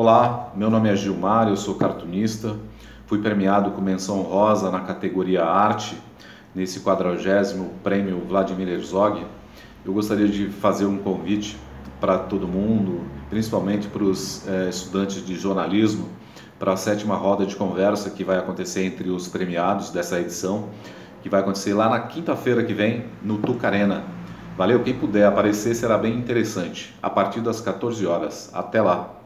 Olá, meu nome é Gilmar, eu sou cartunista. Fui premiado com menção rosa na categoria Arte nesse 40 Prêmio Vladimir Herzog. Eu gostaria de fazer um convite para todo mundo, principalmente para os é, estudantes de jornalismo, para a sétima roda de conversa que vai acontecer entre os premiados dessa edição, que vai acontecer lá na quinta-feira que vem, no Tucarena. Valeu, quem puder aparecer será bem interessante, a partir das 14 horas. Até lá!